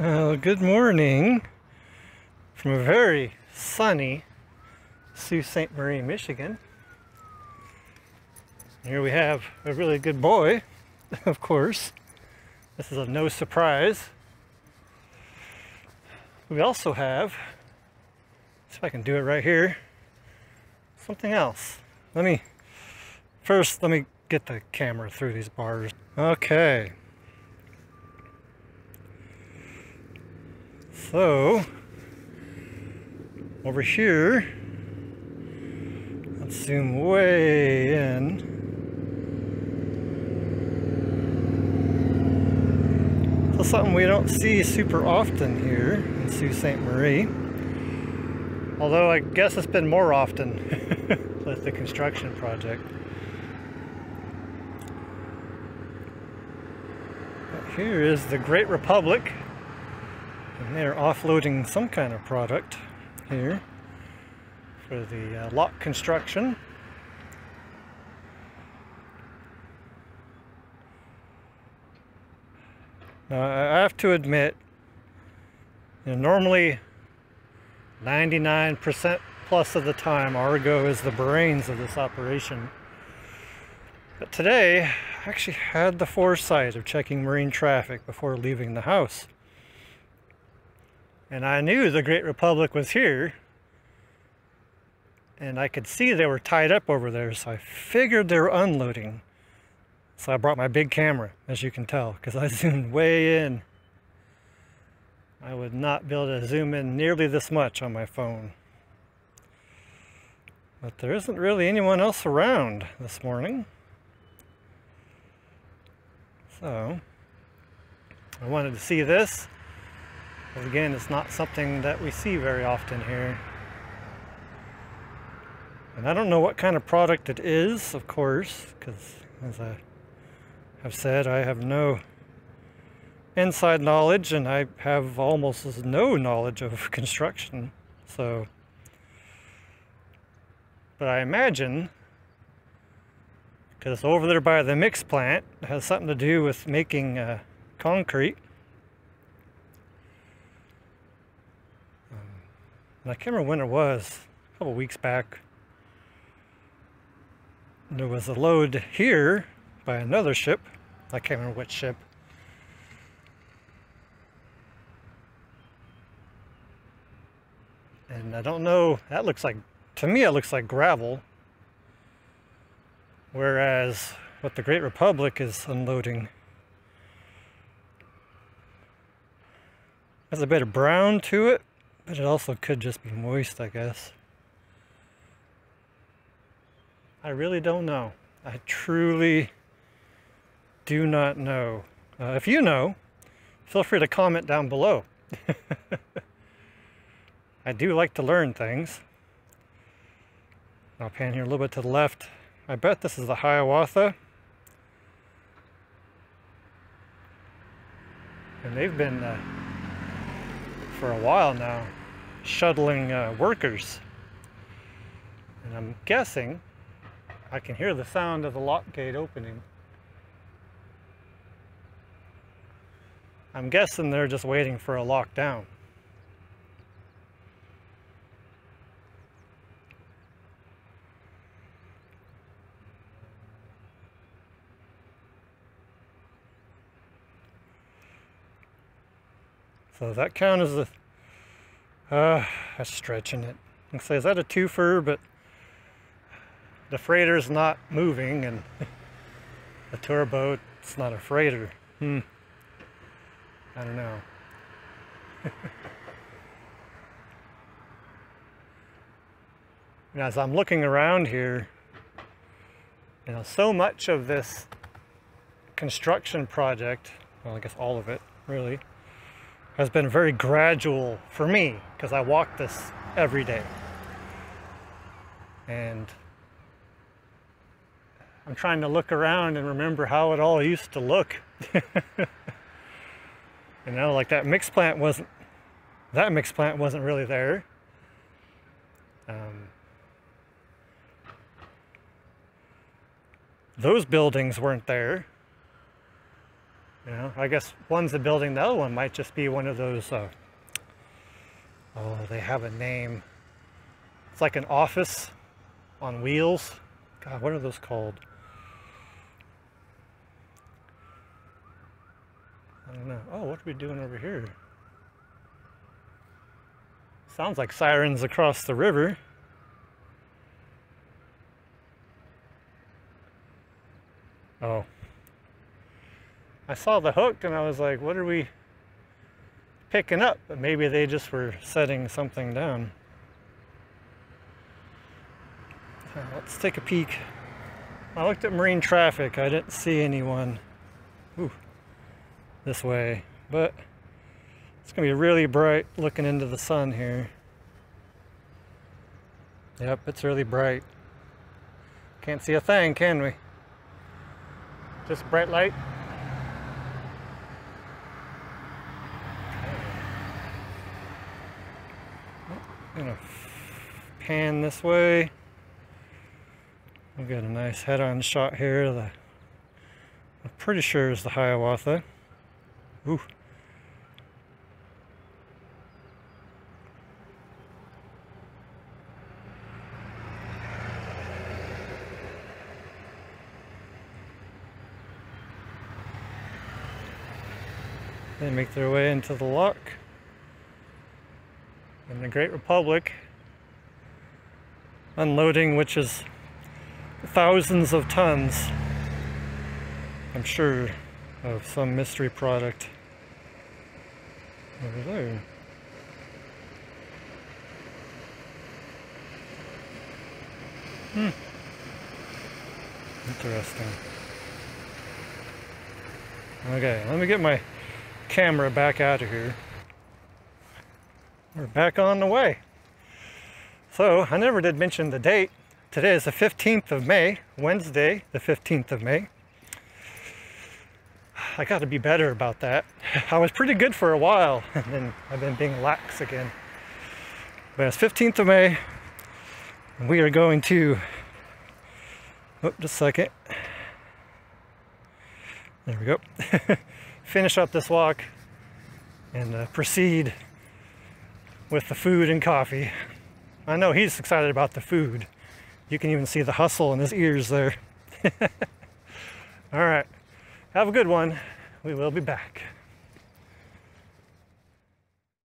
Uh, good morning from a very sunny Sault Ste. Marie, Michigan. Here we have a really good boy, of course. This is a no surprise. We also have, see if I can do it right here, something else. Let me, first let me get the camera through these bars. Okay. So, over here, let's zoom way in. So something we don't see super often here in Sault Ste. Marie. Although I guess it's been more often with the construction project. But here is the Great Republic and they're offloading some kind of product here for the uh, lock construction. Now I have to admit, you know, normally 99% plus of the time Argo is the brains of this operation. But today I actually had the foresight of checking marine traffic before leaving the house. And I knew the Great Republic was here. And I could see they were tied up over there, so I figured they were unloading. So I brought my big camera, as you can tell, because I zoomed way in. I would not be able to zoom in nearly this much on my phone. But there isn't really anyone else around this morning. So, I wanted to see this. Again, it's not something that we see very often here. And I don't know what kind of product it is, of course, because as I have said, I have no inside knowledge and I have almost no knowledge of construction. So, but I imagine, because over there by the mix plant, has something to do with making uh, concrete. And I can't remember when it was, a couple weeks back. There was a load here by another ship. I can't remember which ship. And I don't know, that looks like, to me it looks like gravel. Whereas what the Great Republic is unloading has a bit of brown to it. But it also could just be moist, I guess. I really don't know. I truly do not know. Uh, if you know, feel free to comment down below. I do like to learn things. I'll pan here a little bit to the left. I bet this is the Hiawatha. And they've been uh, for a while now shuttling uh, workers. And I'm guessing I can hear the sound of the lock gate opening. I'm guessing they're just waiting for a lockdown. So that count as the uh, that's stretching it. I say, is that a twofer? But the freighter's not moving and the tour boat, it's not a freighter. Hmm. I don't know. and as I'm looking around here, you know, so much of this construction project, well, I guess all of it, really, has been very gradual for me because I walk this every day. And I'm trying to look around and remember how it all used to look. you know, like that mix plant wasn't, that mix plant wasn't really there. Um, those buildings weren't there. You know, I guess one's a building, the other one might just be one of those, uh, oh, they have a name. It's like an office on wheels. God, what are those called? I don't know. Oh, what are we doing over here? Sounds like sirens across the river. Oh. I saw the hook and I was like, what are we picking up? But maybe they just were setting something down. Let's take a peek. I looked at marine traffic. I didn't see anyone Ooh, this way, but it's gonna be really bright looking into the sun here. Yep, it's really bright. Can't see a thing, can we? Just bright light. Gonna pan this way. We've got a nice head-on shot here. The, I'm pretty sure is the Hiawatha. Ooh. They make their way into the lock in the Great Republic. Unloading, which is thousands of tons, I'm sure, of some mystery product over there. Hmm. Interesting. Okay, let me get my camera back out of here. We're back on the way. So, I never did mention the date. Today is the 15th of May, Wednesday, the 15th of May. I got to be better about that. I was pretty good for a while, and then I've been being lax again. But it's 15th of May, and we are going to, oh, just a second. There we go. Finish up this walk and uh, proceed with the food and coffee. I know he's excited about the food. You can even see the hustle in his ears there. All right. Have a good one. We will be back.